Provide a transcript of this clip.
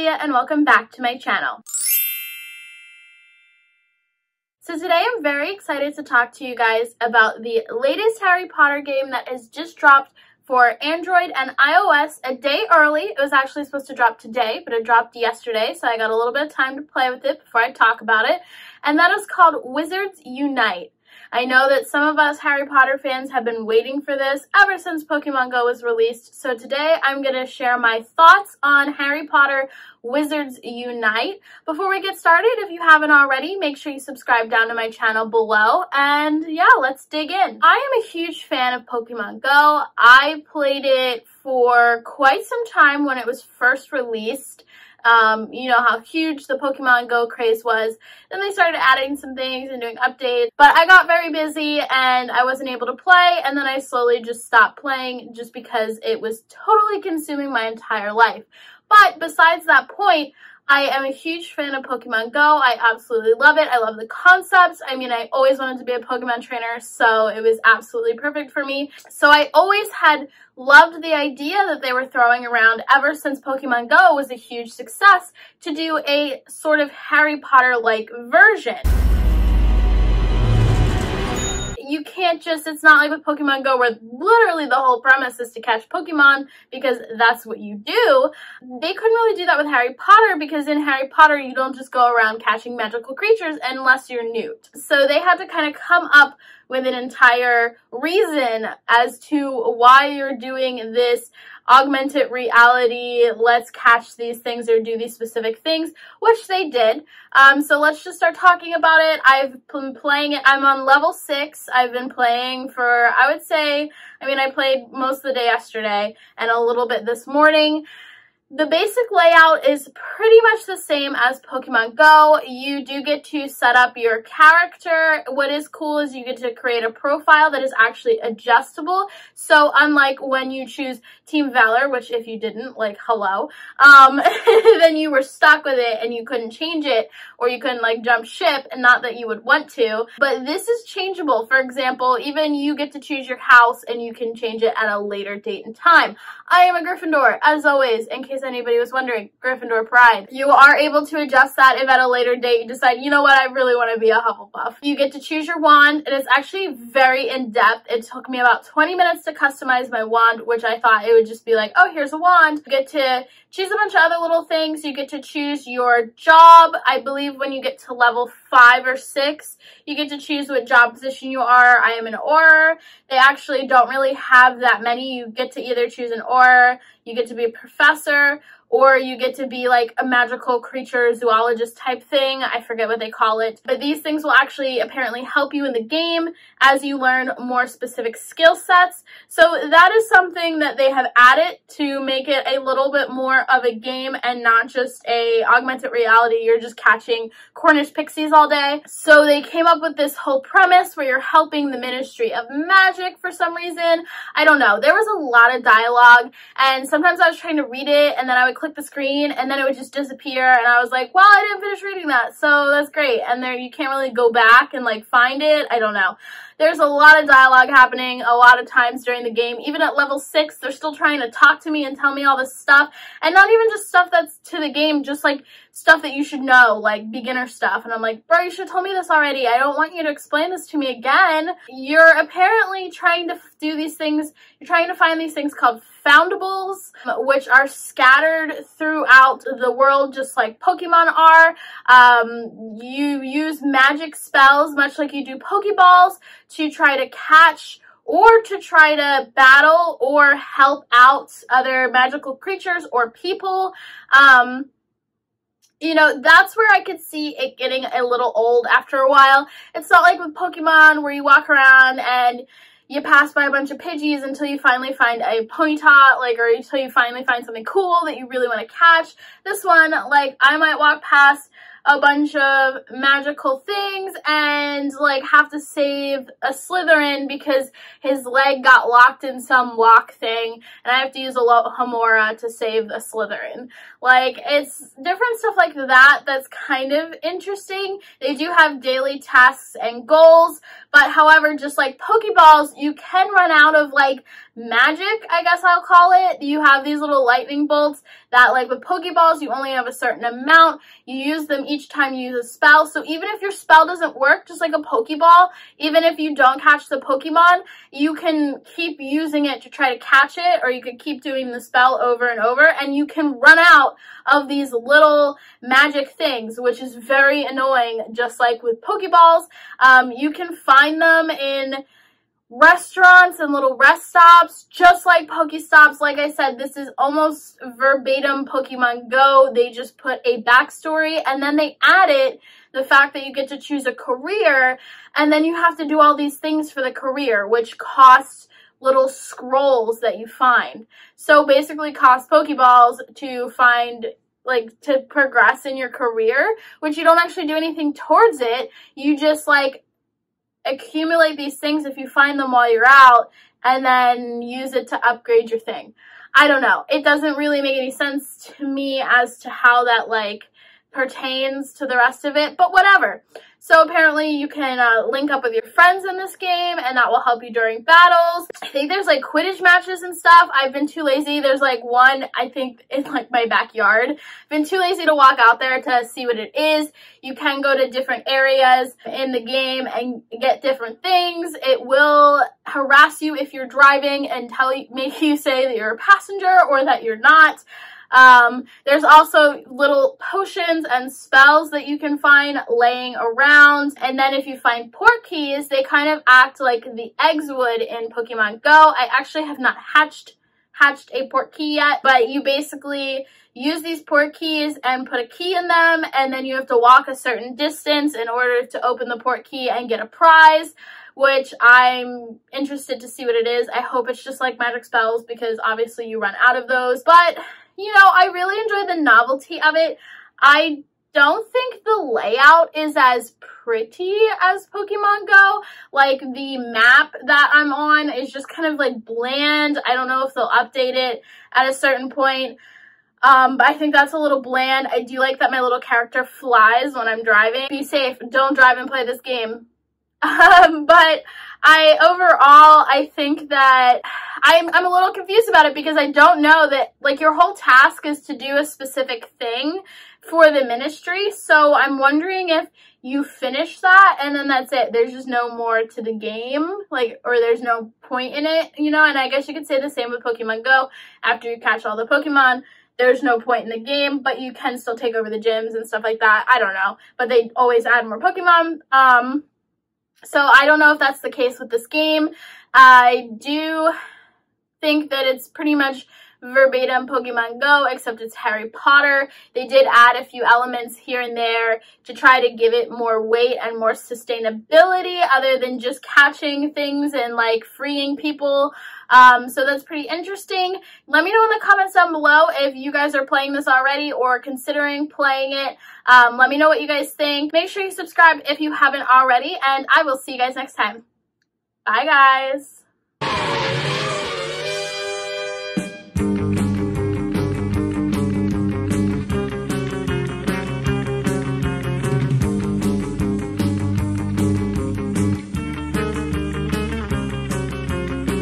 Julia and welcome back to my channel. So today I'm very excited to talk to you guys about the latest Harry Potter game that has just dropped for Android and iOS a day early. It was actually supposed to drop today, but it dropped yesterday, so I got a little bit of time to play with it before I talk about it. And that is called Wizards Unite. I know that some of us Harry Potter fans have been waiting for this ever since Pokemon Go was released. So today I'm going to share my thoughts on Harry Potter Wizards Unite. Before we get started, if you haven't already, make sure you subscribe down to my channel below. And yeah, let's dig in. I am a huge fan of Pokemon Go. I played it for quite some time when it was first released. Um, you know, how huge the Pokemon Go craze was. Then they started adding some things and doing updates. But I got very busy and I wasn't able to play. And then I slowly just stopped playing just because it was totally consuming my entire life. But besides that point, I am a huge fan of Pokemon Go. I absolutely love it. I love the concepts. I mean, I always wanted to be a Pokemon trainer, so it was absolutely perfect for me. So I always had loved the idea that they were throwing around ever since Pokemon Go was a huge success to do a sort of Harry Potter-like version can't just, it's not like with Pokemon Go where literally the whole premise is to catch Pokemon because that's what you do. They couldn't really do that with Harry Potter because in Harry Potter you don't just go around catching magical creatures unless you're Newt. So they had to kind of come up with an entire reason as to why you're doing this augmented reality, let's catch these things or do these specific things, which they did. Um, so let's just start talking about it. I've been playing it, I'm on level 6. I've been playing for, I would say, I mean, I played most of the day yesterday and a little bit this morning. The basic layout is pretty much the same as Pokemon Go. You do get to set up your character. What is cool is you get to create a profile that is actually adjustable. So unlike when you choose Team Valor, which if you didn't, like, hello, um, then you were stuck with it and you couldn't change it or you couldn't, like, jump ship and not that you would want to. But this is changeable. For example, even you get to choose your house and you can change it at a later date and time. I am a Gryffindor, as always, in case anybody was wondering, Gryffindor Pride. You are able to adjust that if at a later date you decide, you know what, I really want to be a Hufflepuff. You get to choose your wand, and it's actually very in-depth. It took me about 20 minutes to customize my wand, which I thought it would just be like, oh, here's a wand. You get to choose a bunch of other little things. You get to choose your job. I believe when you get to level five or six, you get to choose what job position you are. I am an Auror. They actually don't really have that many. You get to either choose an Auror, you get to be a professor, or you get to be like a magical creature zoologist type thing. I forget what they call it. But these things will actually apparently help you in the game as you learn more specific skill sets. So that is something that they have added to make it a little bit more of a game and not just a augmented reality. You're just catching Cornish pixies all day. So they came up with this whole premise where you're helping the Ministry of Magic for some reason. I don't know. There was a lot of dialogue and sometimes I was trying to read it and then I would click the screen and then it would just disappear and I was like, well, I didn't finish reading that, so that's great. And there you can't really go back and like find it. I don't know. There's a lot of dialogue happening a lot of times during the game. Even at level 6, they're still trying to talk to me and tell me all this stuff. And not even just stuff that's to the game, just like stuff that you should know, like beginner stuff. And I'm like, bro, you should told me this already. I don't want you to explain this to me again. You're apparently trying to do these things, you're trying to find these things called foundables, which are scattered throughout the world just like Pokemon are. Um, you use magic spells, much like you do Pokeballs, to try to catch or to try to battle or help out other magical creatures or people. Um, you know, that's where I could see it getting a little old after a while. It's not like with Pokemon where you walk around and you pass by a bunch of Pidgeys until you finally find a Ponyta, like, or until you finally find something cool that you really want to catch. This one, like, I might walk past a bunch of magical things and like have to save a Slytherin because his leg got locked in some lock thing and I have to use a Alohomora to save a Slytherin. Like it's different stuff like that that's kind of interesting. They do have daily tasks and goals, but however, just like Pokeballs, you can run out of like magic, I guess I'll call it. You have these little lightning bolts that like with Pokeballs, you only have a certain amount. You use them each time you use a spell. So even if your spell doesn't work, just like a Pokeball, even if you don't catch the Pokemon, you can keep using it to try to catch it or you could keep doing the spell over and over and you can run out of these little magic things, which is very annoying, just like with Pokeballs. Um, you can find them in restaurants and little rest stops, just like Pokestops. Like I said, this is almost verbatim Pokemon Go. They just put a backstory and then they added the fact that you get to choose a career and then you have to do all these things for the career, which costs little scrolls that you find. So basically cost Pokeballs to find like to progress in your career, which you don't actually do anything towards it. You just like accumulate these things if you find them while you're out and then use it to upgrade your thing. I don't know. It doesn't really make any sense to me as to how that like pertains to the rest of it, but whatever. So apparently you can uh, link up with your friends in this game and that will help you during battles. I think there's like Quidditch matches and stuff. I've been too lazy. There's like one, I think, in like my backyard. Been too lazy to walk out there to see what it is. You can go to different areas in the game and get different things. It will harass you if you're driving and tell you, make you say that you're a passenger or that you're not. Um, there's also little potions and spells that you can find laying around. And then if you find Portkeys, they kind of act like the eggs would in Pokemon Go. I actually have not hatched hatched a Portkey yet, but you basically use these Portkeys and put a key in them, and then you have to walk a certain distance in order to open the Portkey and get a prize, which I'm interested to see what it is. I hope it's just like magic spells because obviously you run out of those, but you know, I really enjoy the novelty of it. I don't think the layout is as pretty as Pokemon Go. Like the map that I'm on is just kind of like bland. I don't know if they'll update it at a certain point. Um, but I think that's a little bland. I do like that my little character flies when I'm driving. Be safe. Don't drive and play this game. Um, but I overall, I think that I'm, I'm a little confused about it because I don't know that, like, your whole task is to do a specific thing for the ministry. So I'm wondering if you finish that and then that's it. There's just no more to the game, like, or there's no point in it, you know? And I guess you could say the same with Pokemon Go. After you catch all the Pokemon, there's no point in the game, but you can still take over the gyms and stuff like that. I don't know. But they always add more Pokemon. Um, so I don't know if that's the case with this game. I do think that it's pretty much verbatim Pokemon Go, except it's Harry Potter. They did add a few elements here and there to try to give it more weight and more sustainability other than just catching things and like freeing people. Um, so that's pretty interesting. Let me know in the comments down below if you guys are playing this already or considering playing it. Um, let me know what you guys think. Make sure you subscribe if you haven't already, and I will see you guys next time. Bye, guys.